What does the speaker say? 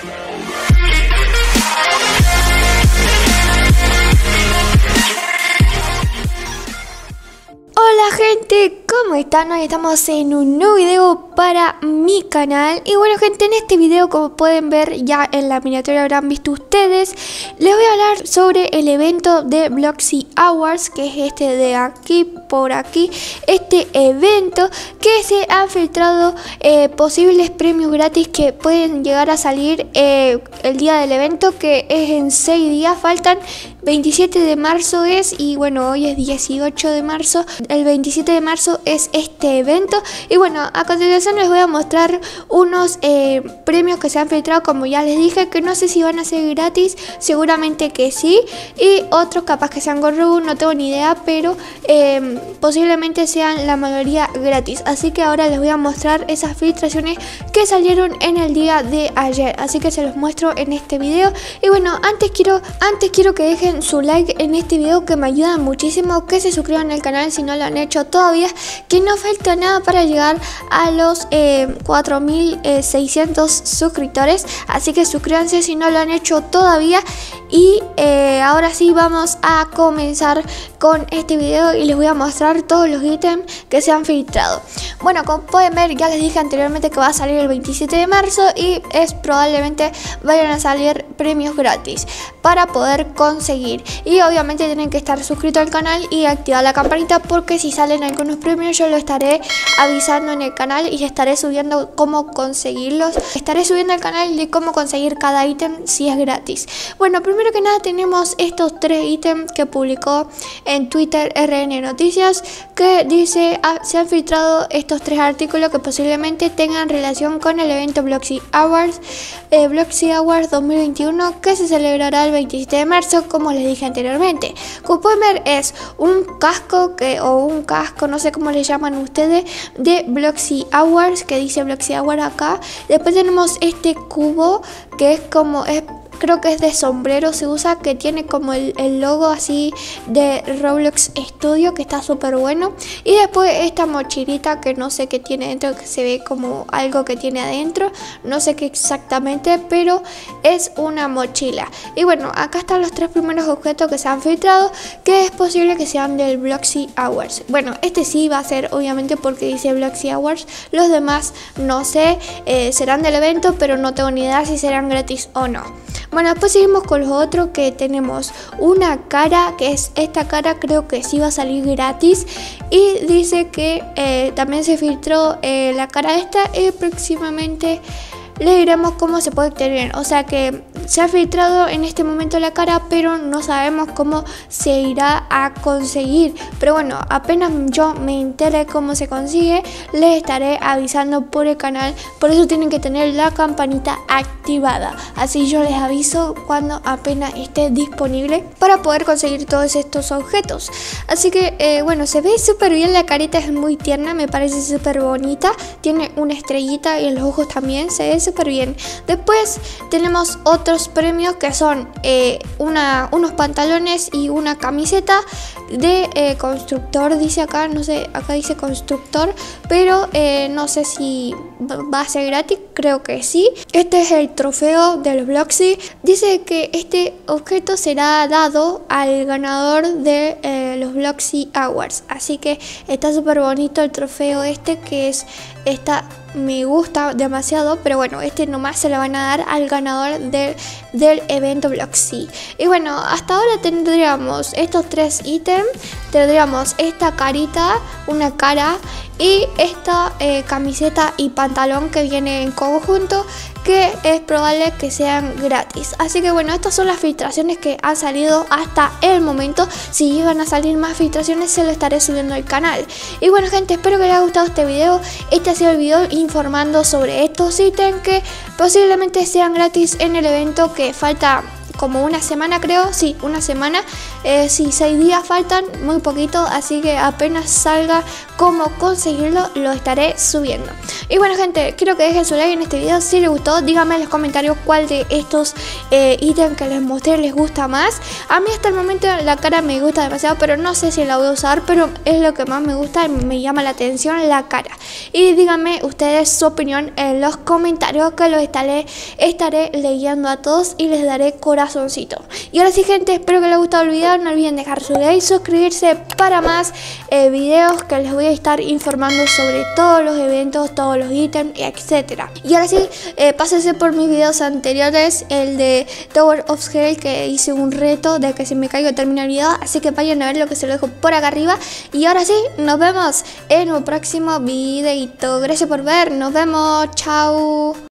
smell that. ¿Cómo están? Hoy estamos en un nuevo video para mi canal Y bueno gente, en este video como pueden ver ya en la miniatura habrán visto ustedes Les voy a hablar sobre el evento de Bloxy Awards Que es este de aquí por aquí Este evento que se han filtrado eh, posibles premios gratis que pueden llegar a salir eh, el día del evento Que es en 6 días, faltan 27 de marzo es y bueno hoy es 18 de marzo. El 27 de marzo es este evento y bueno a continuación les voy a mostrar unos eh, premios que se han filtrado como ya les dije que no sé si van a ser gratis seguramente que sí y otros capaz que sean gorro no tengo ni idea pero em, posiblemente sean la mayoría gratis. Así que ahora les voy a mostrar esas filtraciones que salieron en el día de ayer. Así que se los muestro en este video. Y bueno antes quiero antes quiero que dejen su like en este video que me ayuda muchísimo, que se suscriban al canal si no lo han hecho todavía, que no falta nada para llegar a los 4600 eh, suscriptores, así que suscríbanse si no lo han hecho todavía y eh, ahora sí vamos a comenzar con este video y les voy a mostrar todos los ítems que se han filtrado. Bueno, como pueden ver, ya les dije anteriormente que va a salir el 27 de marzo y es probablemente vayan a salir premios gratis para poder conseguir. Y obviamente tienen que estar suscritos al canal y activar la campanita porque si salen algunos premios yo lo estaré avisando en el canal y estaré subiendo cómo conseguirlos. Estaré subiendo al canal de cómo conseguir cada ítem si es gratis. Bueno, primero que nada tenemos estos tres ítems que publicó en Twitter RN Noticias que dice ah, se han filtrado estos tres artículos que posiblemente tengan relación con el evento Bloxy Awards, eh, Bloxy Awards 2021 que se celebrará el 27 de marzo como les dije anteriormente. Como es un casco que, o un casco, no sé cómo le llaman ustedes, de Bloxy Awards que dice Bloxy Awards acá. Después tenemos este cubo que es como es creo que es de sombrero se usa, que tiene como el, logo así de Roblox Studio, que está súper bueno. Y después esta mochilita que no sé qué tiene dentro, que se ve como algo que tiene adentro, no sé qué exactamente, pero es una mochila. Y bueno, acá están los tres primeros objetos que se han filtrado, que es posible que sean del Bloxy Hours. Bueno, este sí va a ser obviamente porque dice Bloxy Hours, los demás no sé, eh, serán del evento, pero no tengo ni idea si serán gratis o no. Bueno, después seguimos con los otros que tenemos una cara, que es esta cara creo que sí va a salir gratis. Y dice que eh, también se filtró eh, la cara esta y próximamente le diremos cómo se puede obtener. O sea que se ha filtrado en este momento la cara, pero no sabemos cómo se irá a conseguir. Pero bueno, apenas yo me entere cómo se consigue, les estaré avisando por el canal. Por eso tienen que tener la campanita activada. Así yo les aviso cuando apenas esté disponible para poder conseguir todos estos objetos. Así que eh, bueno, se ve súper bien la carita, es muy tierna, me parece súper bonita. Tiene una estrellita y los ojos también, se ve súper bien. Después tenemos otros premios que son eh, unos pantalones y una camiseta de eh, constructor, dice acá, no sé, acá dice constructor, pero eh, no sé si va a ser gratis, creo que sí. Este es el trofeo del Bloxy. Dice que este objeto será dado al ganador de los Bloxy Awards, así que está súper bonito el trofeo este que es esta me gusta demasiado, pero bueno, este nomás se lo van a dar al ganador del, del evento Bloxy. Y bueno, hasta ahora tendríamos estos tres ítems, tendríamos esta carita, una cara y esta eh, camiseta y pantalón que viene en conjunto que es probable que sean gratis. Así que bueno estas son las filtraciones que han salido hasta el momento. Si llegan a salir más filtraciones se lo estaré subiendo al canal. Y bueno gente espero que les haya gustado este video. Este ha sido el video informando sobre estos ítems que posiblemente sean gratis en el evento que falta como una semana creo, sí, una semana, eh, sí, seis días faltan, muy poquito, así que apenas salga cómo conseguirlo, lo estaré subiendo. Y bueno gente, quiero que dejen su like en este video si les gustó, díganme en los comentarios cuál de estos eh, ítems que les mostré les gusta más. A mí hasta el momento la cara me gusta demasiado, pero no sé si la voy a usar, pero es lo que más me gusta, me llama la atención la cara. Y díganme ustedes su opinión en los comentarios que los estaré, estaré leyendo a todos y les daré corazoncito. Y ahora sí gente, espero que les haya gustado el video, no olviden dejar su like y suscribirse para más eh, videos que les voy a estar informando sobre todos los eventos, todos los ítems, etcétera. Y ahora sí, eh, pásense por mis videos anteriores, el de Tower of Hell que hice un reto de que si me caigo termina el video, así que vayan a ver lo que se lo dejo por acá arriba. Y ahora sí, nos vemos en un próximo videito. Gracias por ver, nos vemos, chao.